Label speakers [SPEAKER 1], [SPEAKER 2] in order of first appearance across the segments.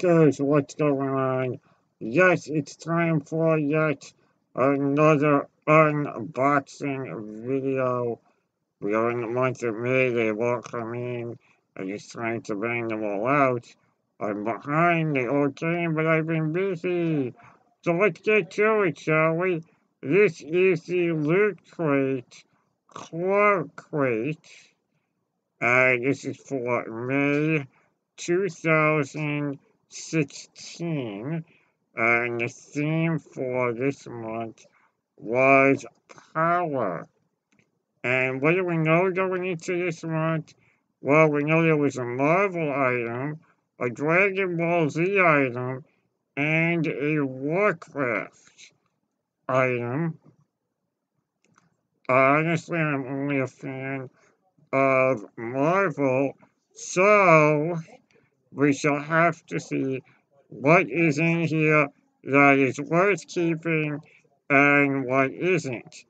[SPEAKER 1] Hackers, what's going on? Yes, it's time for yet another unboxing video. We are in the month of May, they all come in. I'm just trying to bang them all out. I'm behind, the old came, but I've been busy. So let's get to it, shall we? This is the Loot Crate, Clark Crate. Uh, this is for May 2016, and the theme for this month was power. And what do we know going into this month? Well, we know there was a Marvel item, a Dragon Ball Z item, and a Warcraft item. Honestly, I'm only a fan of Marvel, so we shall have to see what is in here that is worth keeping and what isn't.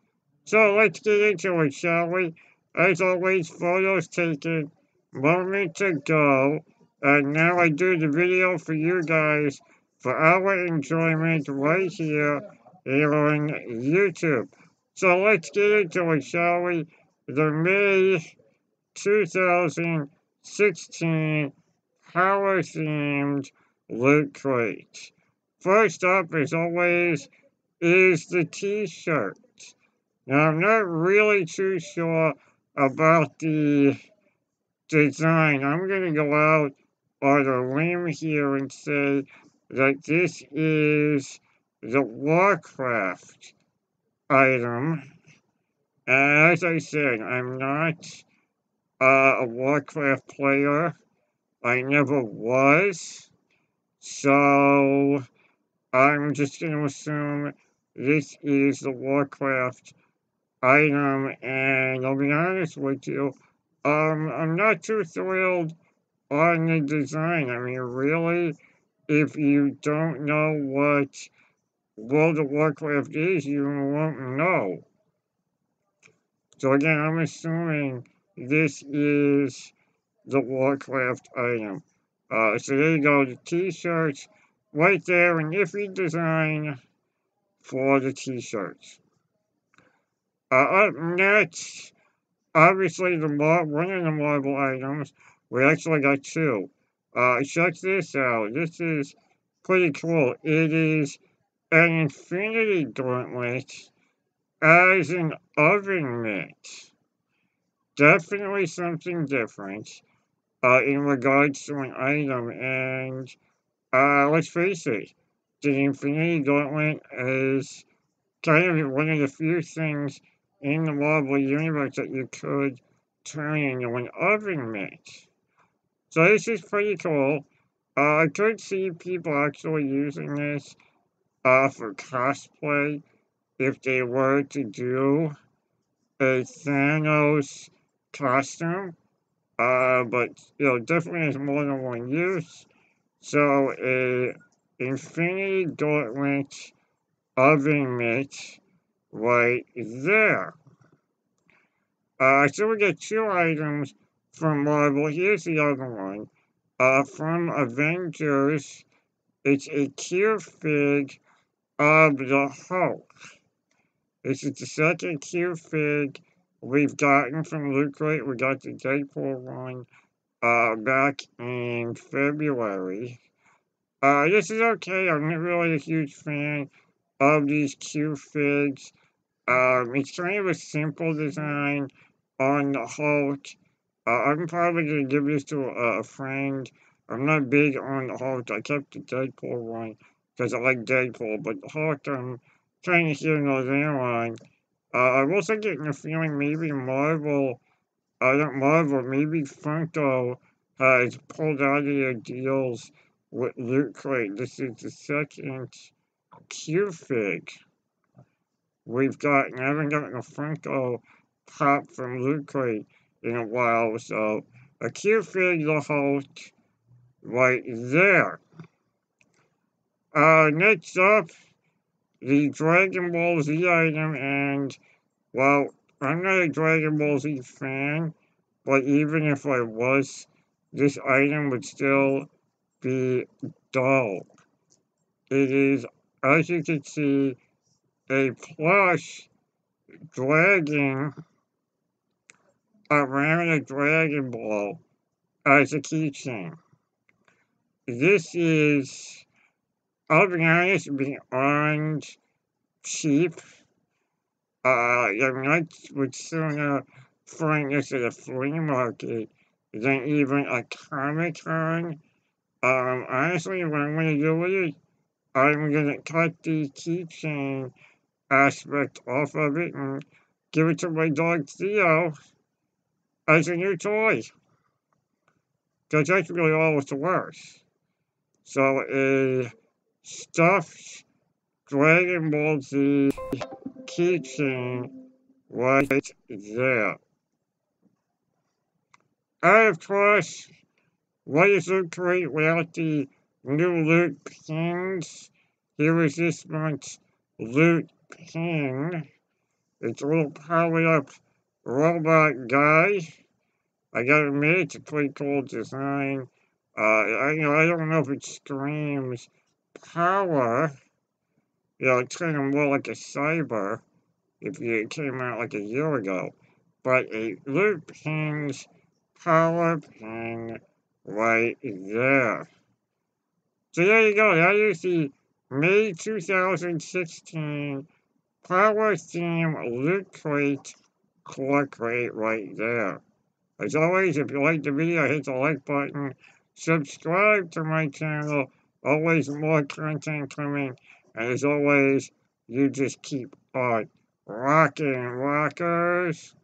[SPEAKER 1] So let's get into it, shall we? As always, photos taken moment ago, and now I do the video for you guys for our enjoyment right here, here on YouTube. So let's get into it, shall we? The May 2016 power themed loot crate. First up, as always, is the t-shirt. Now, I'm not really too sure about the design. I'm going to go out on a limb here and say that this is the Warcraft item. As I said, I'm not uh, a Warcraft player. I never was. So I'm just going to assume this is the Warcraft item. And I'll be honest with you, um, I'm not too thrilled on the design. I mean, really, if you don't know what World of Warcraft is, you won't know. So again, I'm assuming this is the Warcraft item. Uh, so there you go, the t-shirts right there, an iffy design for the t-shirts. Uh, up next, obviously the Mar one of the Marvel items, we actually got two. Uh, check this out, this is pretty cool. It is an Infinity Gauntlet as an oven mitt. Definitely something different uh, in regards to an item. And uh, let's face it, the Infinity Gauntlet is kind of one of the few things in the Marvel Universe that you could turn into an oven mitt. So this is pretty cool. Uh, I could see people actually using this uh, for cosplay if they were to do a Thanos costume. Uh, but, you know, definitely has more than one use. So, a Infinity Gauntlet oven mitt right there. Uh, so we get two items from Marvel. Here's the other one. Uh, from Avengers, it's a Q fig of the Hulk. This is the second Q fig we've gotten from Loot Crate. We got the Deadpool one uh, back in February. Uh, this is okay. I'm not really a huge fan of these Q figs. Um, it's kind of a simple design on the Hulk. Uh, I'm probably going to give this to a, a, friend. I'm not big on the Hulk. I kept the Deadpool one because I like Deadpool, but the Hulk, I'm trying to hear those on. Uh, I'm also getting a feeling maybe Marvel, uh, not Marvel, maybe Funko has pulled out of their deals with Loot Crate. This is the second Q-Fig we've gotten. I haven't gotten a Funko pop from Loot Crate in a while, so a Q-Fig the Hulk right there. Uh, next up, the Dragon Ball Z item, and, well, I'm not a Dragon Ball Z fan, but even if I was, this item would still be dull. It is, as you can see, a plush dragon around a Dragon Ball as a keychain. This is, I'll be honest, beyond cheap. Uh, I would sooner find this at a flea market than even a Comic Con. Um, honestly, what I'm going to do with it, I'm going to cut the keychain aspect off of it and give it to my dog Theo as a new toy. Because that's really all it's worth. So a stuffed Dragon Ball Z keychain right there. And of course, Crate without the new loot pins? Here is this month's loot pin. It's a little powered up robot guy. I gotta admit, it's a pretty cool design. Uh, I, you know, I don't know if it screams power. You know, it's kind of more like a cyber if it came out like a year ago. But it loot pins power pin right there. So there you go. That is the May 2016 Power Theme Loot Crate Core Crate right there. As always, if you like the video, hit the like button. Subscribe to my channel. Always more content coming. As always, you just keep on rocking, rockers.